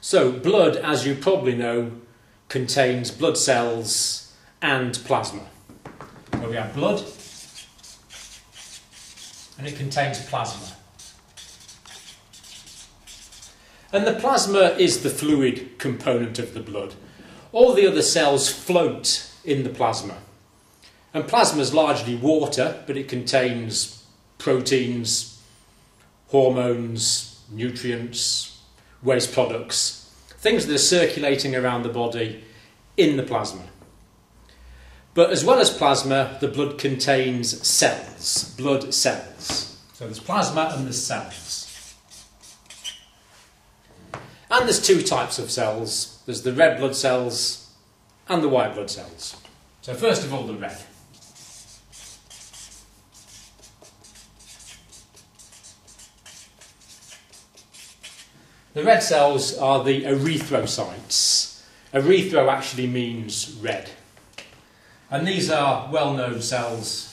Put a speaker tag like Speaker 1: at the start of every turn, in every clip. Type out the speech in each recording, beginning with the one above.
Speaker 1: So, blood, as you probably know, contains blood cells and plasma. So we have blood, and it contains plasma. And the plasma is the fluid component of the blood. All the other cells float in the plasma. And plasma is largely water, but it contains proteins, hormones, nutrients, waste products, things that are circulating around the body in the plasma. But as well as plasma, the blood contains cells, blood cells. So there's plasma and there's cells. And there's two types of cells. There's the red blood cells and the white blood cells. So first of all, the red. The red cells are the erythrocytes. Erythro actually means red. And these are well-known cells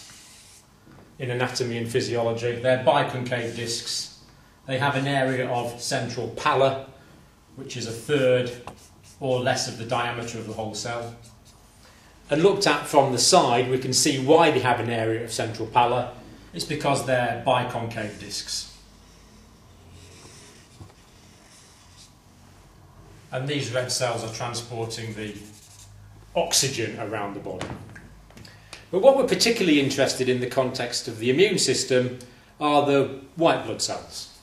Speaker 1: in anatomy and physiology. They're biconcave discs. They have an area of central pallor, which is a third or less of the diameter of the whole cell. And looked at from the side, we can see why they have an area of central pallor. It's because they're biconcave discs. And these red cells are transporting the oxygen around the body. But what we're particularly interested in the context of the immune system are the white blood cells.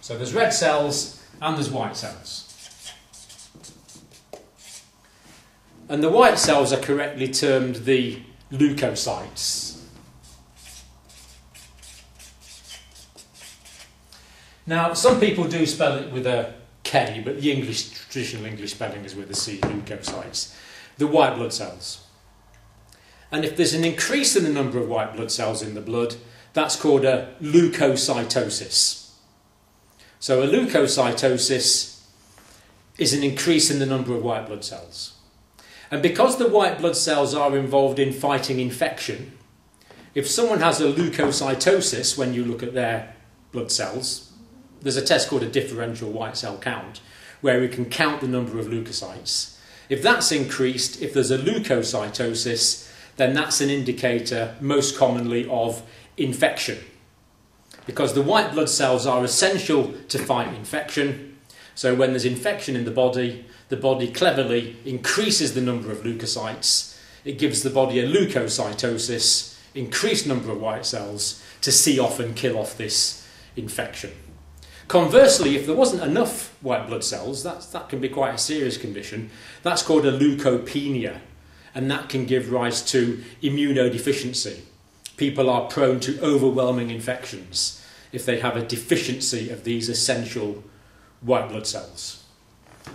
Speaker 1: So there's red cells and there's white cells. And the white cells are correctly termed the leukocytes. Now, some people do spell it with a K, but the English traditional English spelling is with a C, leucocytes. The white blood cells. And if there's an increase in the number of white blood cells in the blood, that's called a leukocytosis. So a leukocytosis is an increase in the number of white blood cells. And because the white blood cells are involved in fighting infection, if someone has a leukocytosis, when you look at their blood cells, there's a test called a differential white cell count, where we can count the number of leukocytes. If that's increased, if there's a leukocytosis, then that's an indicator most commonly of infection. Because the white blood cells are essential to fight infection. So when there's infection in the body, the body cleverly increases the number of leukocytes. It gives the body a leukocytosis, increased number of white cells, to see off and kill off this infection. Conversely, if there wasn't enough white blood cells, that's, that can be quite a serious condition. That's called a leukopenia, and that can give rise to immunodeficiency. People are prone to overwhelming infections if they have a deficiency of these essential white blood cells.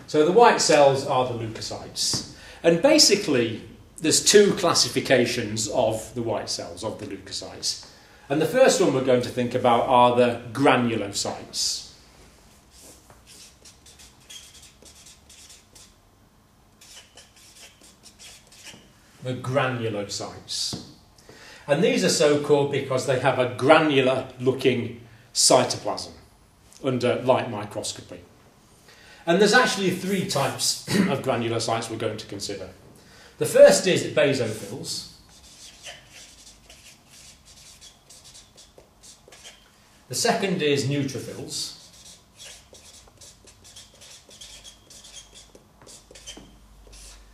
Speaker 1: So the white cells are the leukocytes. And basically, there's two classifications of the white cells, of the leukocytes. And the first one we're going to think about are the granulocytes. The granulocytes. And these are so called because they have a granular looking cytoplasm under light microscopy. And there's actually three types of granulocytes we're going to consider. The first is basophils. The second is neutrophils.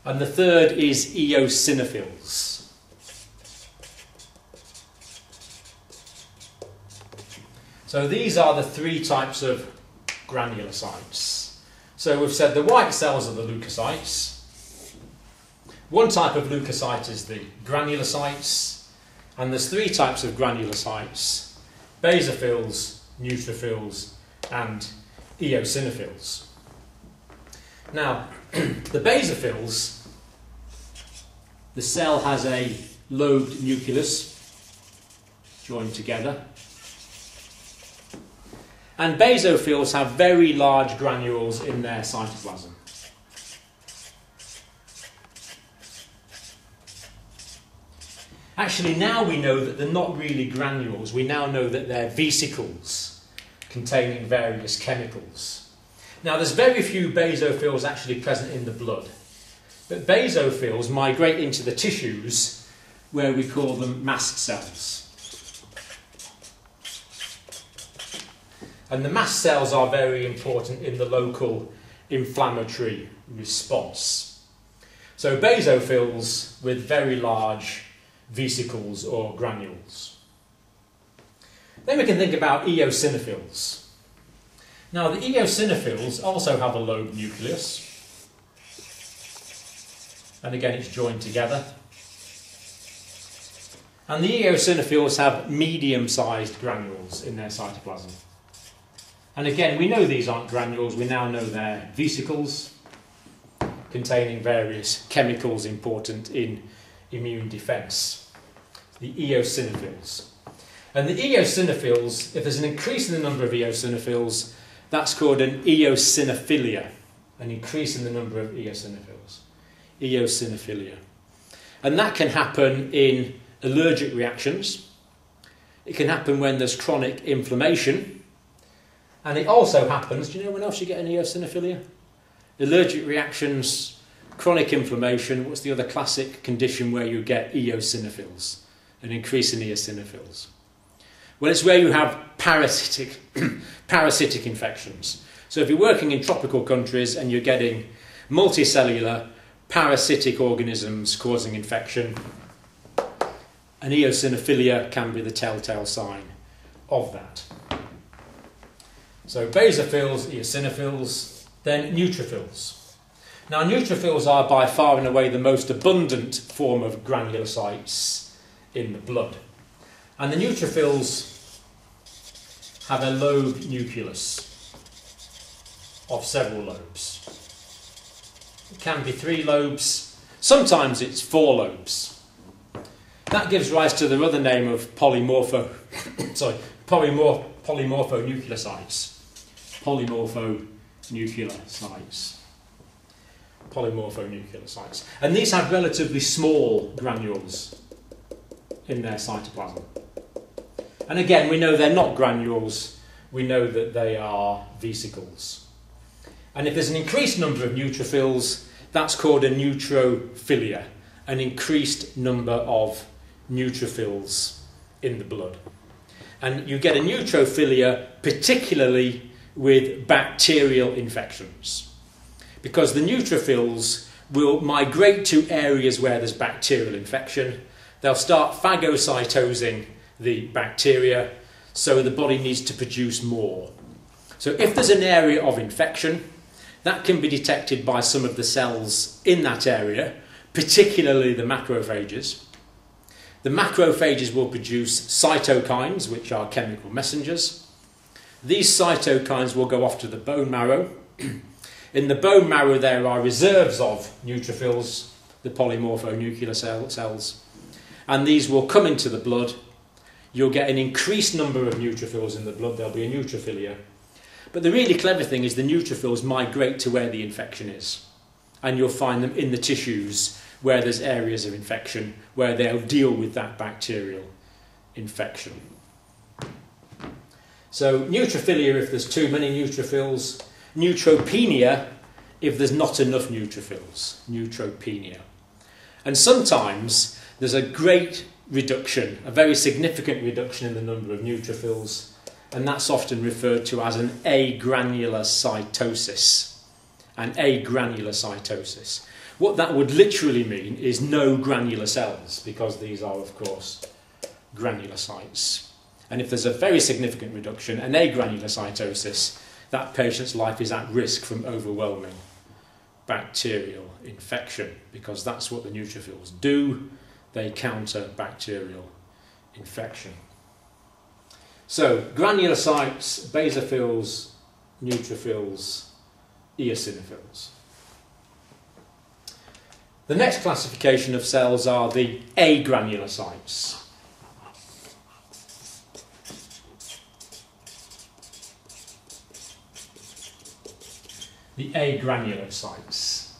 Speaker 1: And the third is eosinophils. So these are the three types of granulocytes. So we've said the white cells are the leukocytes. One type of leukocyte is the granulocytes, and there's three types of granulocytes: basophils, neutrophils, and eosinophils. Now, the basophils, the cell has a lobed nucleus joined together. And basophils have very large granules in their cytoplasm. Actually, now we know that they're not really granules. We now know that they're vesicles containing various chemicals. Now, there's very few basophils actually present in the blood, but basophils migrate into the tissues where we call them mast cells. And the mast cells are very important in the local inflammatory response. So, basophils with very large vesicles or granules. Then we can think about eosinophils. Now, the eosinophils also have a lobe nucleus, and again it's joined together. And the eosinophils have medium sized granules in their cytoplasm. And again, we know these aren't granules, we now know they're vesicles containing various chemicals important in immune defense. The eosinophils. And the eosinophils, if there's an increase in the number of eosinophils, that's called an eosinophilia, an increase in the number of eosinophils. Eosinophilia. And that can happen in allergic reactions. It can happen when there's chronic inflammation and it also happens, do you know when else you get an eosinophilia? Allergic reactions, chronic inflammation. What's the other classic condition where you get eosinophils? An increase in eosinophils. Well, it's where you have parasitic, parasitic infections. So if you're working in tropical countries and you're getting multicellular parasitic organisms causing infection, an eosinophilia can be the telltale sign of that. So basophils, eosinophils, then neutrophils. Now neutrophils are by far and away the most abundant form of granulocytes in the blood. And the neutrophils have a lobe nucleus of several lobes. It can be three lobes, sometimes it's four lobes. That gives rise to the other name of polymorpho, sorry, polymorph, polymorphonucleocytes polymorphonucleocytes. Polymorphonucleocytes. And these have relatively small granules in their cytoplasm. And again, we know they're not granules, we know that they are vesicles. And if there's an increased number of neutrophils, that's called a neutrophilia, an increased number of neutrophils in the blood. And you get a neutrophilia particularly with bacterial infections. Because the neutrophils will migrate to areas where there's bacterial infection. They'll start phagocytosing the bacteria, so the body needs to produce more. So, if there's an area of infection, that can be detected by some of the cells in that area, particularly the macrophages. The macrophages will produce cytokines, which are chemical messengers. These cytokines will go off to the bone marrow. In the bone marrow, there are reserves of neutrophils, the polymorphonuclear cell, cells, and these will come into the blood. You'll get an increased number of neutrophils in the blood, there'll be a neutrophilia. But the really clever thing is the neutrophils migrate to where the infection is, and you'll find them in the tissues where there's areas of infection, where they'll deal with that bacterial infection. So neutrophilia if there's too many neutrophils, neutropenia if there's not enough neutrophils, neutropenia. And sometimes there's a great reduction, a very significant reduction in the number of neutrophils, and that's often referred to as an agranulocytosis. An agranulocytosis. What that would literally mean is no granular cells, because these are, of course, granulocytes. And if there's a very significant reduction, an agranulocytosis, that patient's life is at risk from overwhelming bacterial infection because that's what the neutrophils do. They counter bacterial infection. So, granulocytes, basophils, neutrophils, eosinophils. The next classification of cells are the agranulocytes. The agranulocytes.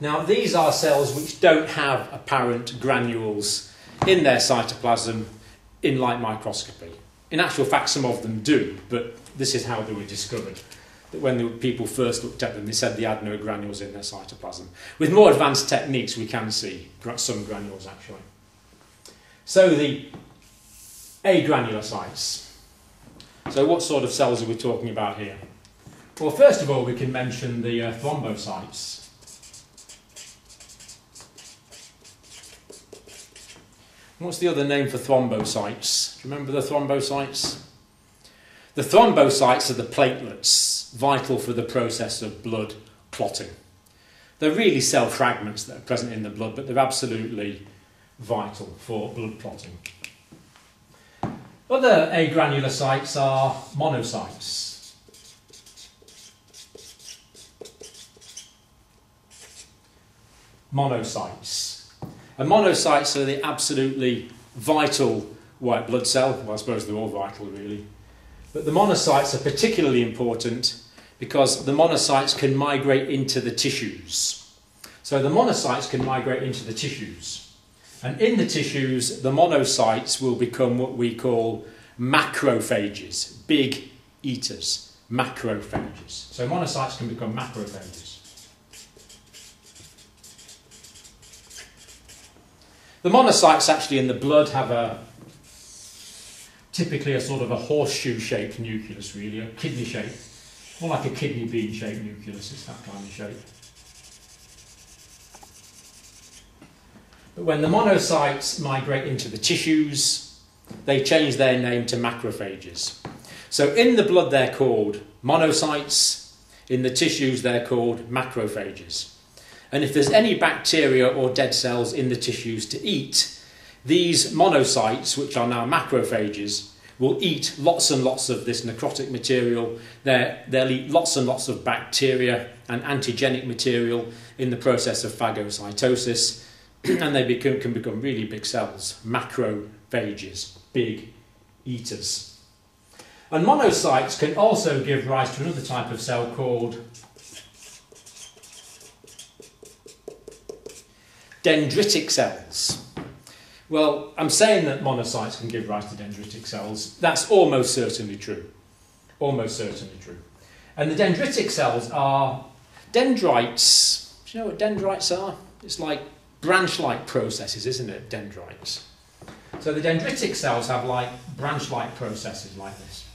Speaker 1: Now, these are cells which don't have apparent granules in their cytoplasm in light microscopy. In actual fact, some of them do, but this is how they were discovered. that when the people first looked at them, they said they had no granules in their cytoplasm. With more advanced techniques, we can see some granules actually. So the agranulocytes. So what sort of cells are we talking about here? Well, first of all, we can mention the uh, thrombocytes. What's the other name for thrombocytes? Do you remember the thrombocytes? The thrombocytes are the platelets, vital for the process of blood clotting. They're really cell fragments that are present in the blood, but they're absolutely vital for blood clotting. Other agranulocytes are monocytes. Monocytes. And monocytes are the absolutely vital white blood cell. Well, I suppose they're all vital, really. But the monocytes are particularly important because the monocytes can migrate into the tissues. So the monocytes can migrate into the tissues. And in the tissues, the monocytes will become what we call macrophages, big eaters, macrophages. So monocytes can become macrophages. The monocytes actually in the blood have a typically a sort of a horseshoe shaped nucleus, really, a kidney shape, more like a kidney bean shaped nucleus, it's that kind of shape. But when the monocytes migrate into the tissues, they change their name to macrophages. So in the blood, they're called monocytes, in the tissues, they're called macrophages. And if there's any bacteria or dead cells in the tissues to eat, these monocytes, which are now macrophages, will eat lots and lots of this necrotic material. they will eat lots and lots of bacteria and antigenic material in the process of phagocytosis. and they become, can become really big cells, macrophages, big eaters. And monocytes can also give rise to another type of cell called dendritic cells. Well, I'm saying that monocytes can give rise to dendritic cells. That's almost certainly true. Almost certainly true. And the dendritic cells are dendrites. Do you know what dendrites are? It's like branch-like processes, isn't it, dendrites? So the dendritic cells have like branch-like processes like this,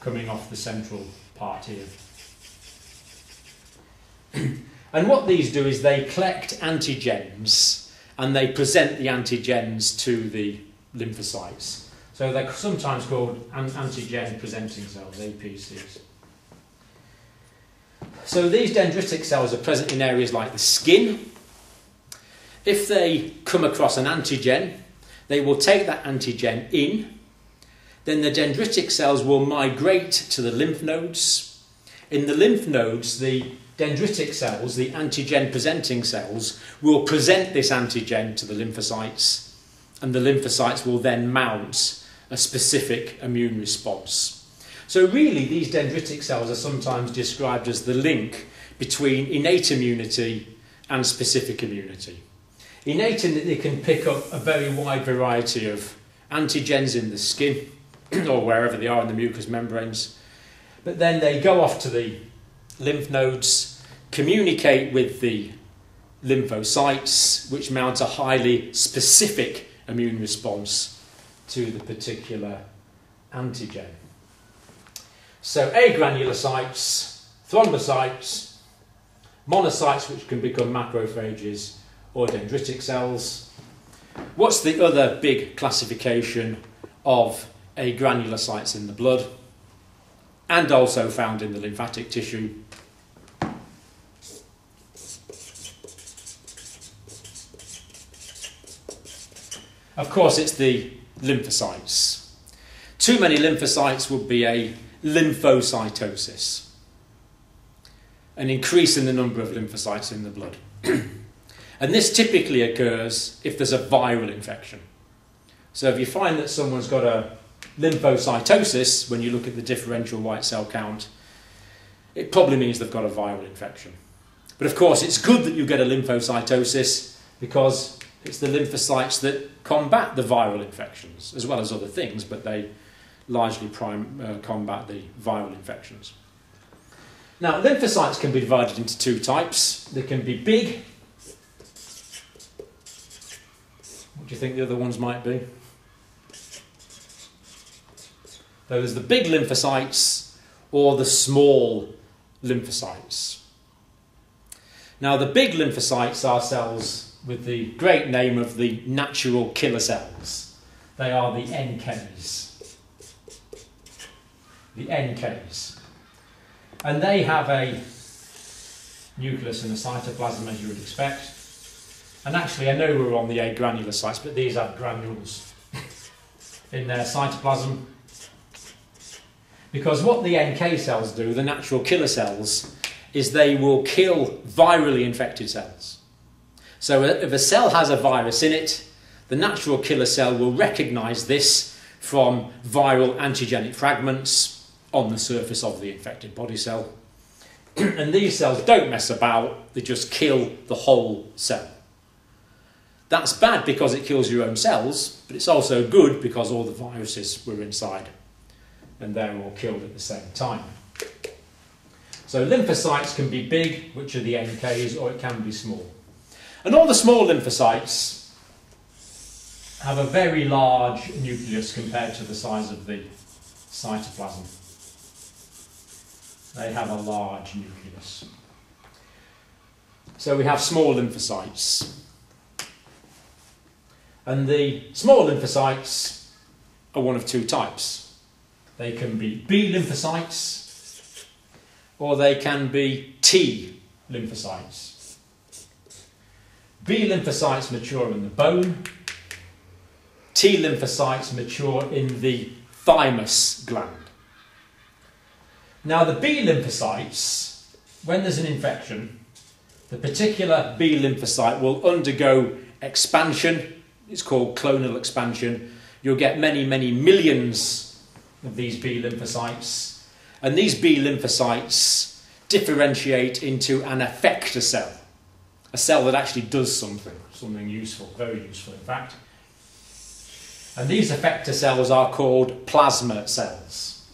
Speaker 1: coming off the central part here. and what these do is they collect antigens and they present the antigens to the lymphocytes. So they're sometimes called antigen presenting cells, APCs. So these dendritic cells are present in areas like the skin. If they come across an antigen, they will take that antigen in. Then the dendritic cells will migrate to the lymph nodes. In the lymph nodes, the dendritic cells, the antigen presenting cells, will present this antigen to the lymphocytes, and the lymphocytes will then mount a specific immune response. So, really, these dendritic cells are sometimes described as the link between innate immunity and specific immunity. Innate in that they can pick up a very wide variety of antigens in the skin or wherever they are in the mucous membranes, but then they go off to the lymph nodes, communicate with the lymphocytes, which mount a highly specific immune response to the particular antigen. So agranulocytes, thrombocytes, monocytes which can become macrophages or dendritic cells. What's the other big classification of agranulocytes in the blood and also found in the lymphatic tissue? Of course, it's the lymphocytes. Too many lymphocytes would be a lymphocytosis, an increase in the number of lymphocytes in the blood. and this typically occurs if there's a viral infection. So if you find that someone's got a lymphocytosis, when you look at the differential white cell count, it probably means they've got a viral infection. But of course, it's good that you get a lymphocytosis because it's the lymphocytes that combat the viral infections, as well as other things, but they largely prime, uh, combat the viral infections. Now, lymphocytes can be divided into two types. They can be big. What do you think the other ones might be? There's the big lymphocytes or the small lymphocytes. Now, the big lymphocytes are cells with the great name of the natural killer cells. They are the NKs. The NKs. And they have a nucleus and a cytoplasm, as you would expect. And actually, I know we're on the agranulocytes, but these have granules in their cytoplasm. Because what the NK cells do, the natural killer cells, is they will kill virally infected cells. So if a cell has a virus in it, the natural killer cell will recognize this from viral antigenic fragments on the surface of the infected body cell. and these cells don't mess about, they just kill the whole cell. That's bad because it kills your own cells, but it's also good because all the viruses were inside and they're all killed at the same time. So lymphocytes can be big, which are the NKs, or it can be small. And all the small lymphocytes have a very large nucleus compared to the size of the cytoplasm. They have a large nucleus. So we have small lymphocytes. And the small lymphocytes are one of two types. They can be B lymphocytes or they can be T lymphocytes. B lymphocytes mature in the bone. T lymphocytes mature in the thymus gland. Now, the B lymphocytes, when there's an infection, the particular B lymphocyte will undergo expansion it's called clonal expansion. You'll get many, many millions of these B lymphocytes. And these B lymphocytes differentiate into an effector cell, a cell that actually does something, something useful, very useful in fact. And these effector cells are called plasma cells.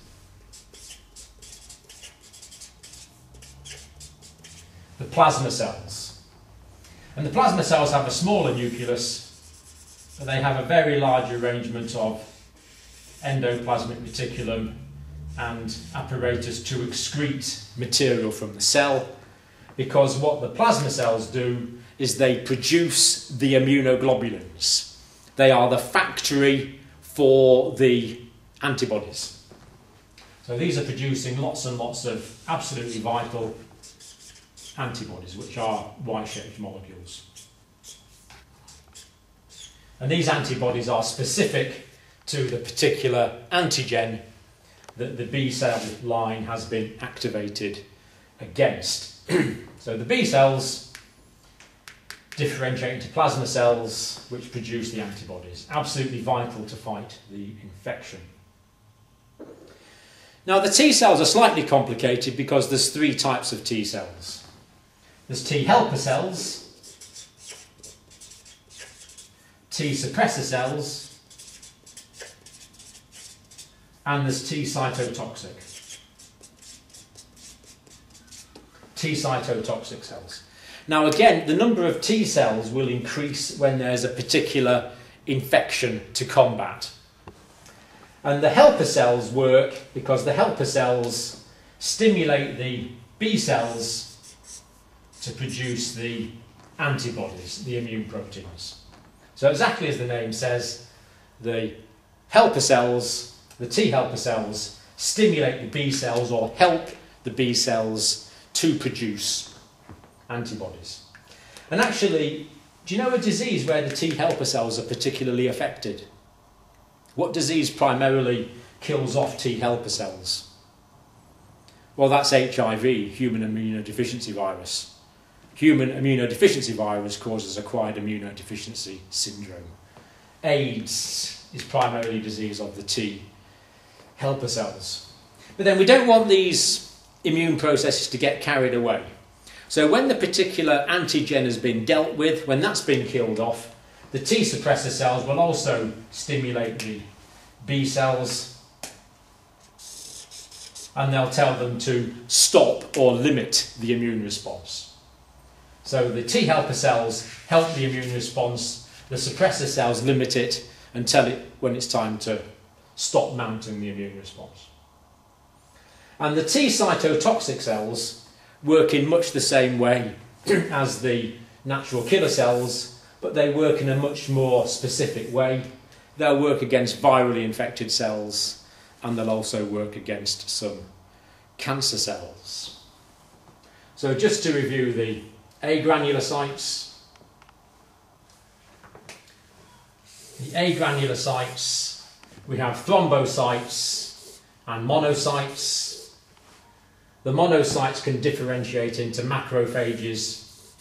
Speaker 1: The plasma cells. And the plasma cells have a smaller nucleus but they have a very large arrangement of endoplasmic reticulum and apparatus to excrete material from the cell because what the plasma cells do is they produce the immunoglobulins. They are the factory for the antibodies. So these are producing lots and lots of absolutely vital antibodies, which are Y-shaped molecules. And these antibodies are specific to the particular antigen that the B cell line has been activated against. so the B cells differentiate into plasma cells which produce the antibodies, absolutely vital to fight the infection. Now the T cells are slightly complicated because there's three types of T cells. There's T helper cells, T suppressor cells, and there's T cytotoxic. T cytotoxic cells. Now, again, the number of T cells will increase when there's a particular infection to combat. And the helper cells work because the helper cells stimulate the B cells to produce the antibodies, the immune proteins. So exactly as the name says, the helper cells, the T helper cells, stimulate the B cells or help the B cells to produce antibodies. And actually, do you know a disease where the T helper cells are particularly affected? What disease primarily kills off T helper cells? Well, that's HIV, human immunodeficiency virus. Human immunodeficiency virus causes acquired immunodeficiency syndrome. AIDS is primarily a disease of the T helper cells. But then we don't want these immune processes to get carried away. So when the particular antigen has been dealt with, when that's been killed off, the T suppressor cells will also stimulate the B cells and they'll tell them to stop or limit the immune response. So the T helper cells help the immune response, the suppressor cells limit it and tell it when it's time to stop mounting the immune response. And the T cytotoxic cells work in much the same way as the natural killer cells, but they work in a much more specific way. They'll work against virally infected cells and they'll also work against some cancer cells. So just to review the agranulocytes, the agranulocytes, we have thrombocytes and monocytes. The monocytes can differentiate into macrophages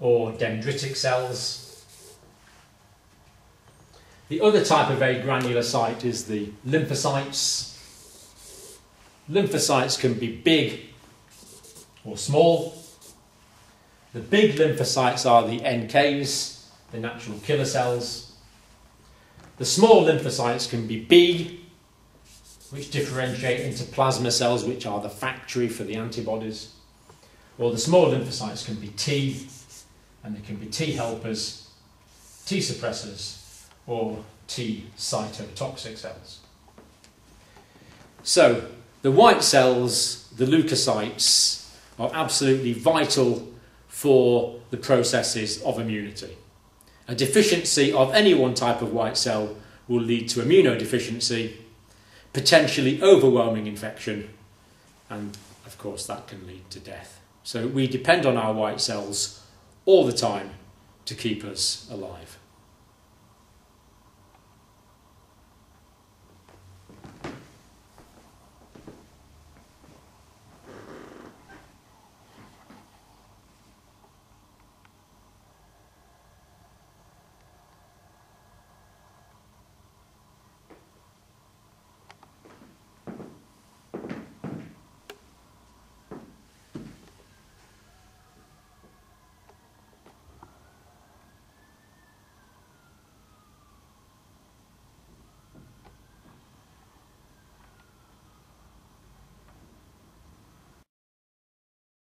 Speaker 1: or dendritic cells. The other type of agranulocyte is the lymphocytes. Lymphocytes can be big or small. The big lymphocytes are the NKs, the natural killer cells. The small lymphocytes can be B, which differentiate into plasma cells, which are the factory for the antibodies. Or the small lymphocytes can be T, and they can be T helpers, T suppressors, or T cytotoxic cells. So, the white cells, the leukocytes, are absolutely vital for the processes of immunity. A deficiency of any one type of white cell will lead to immunodeficiency, potentially overwhelming infection, and of course that can lead to death. So we depend on our white cells all the time to keep us alive.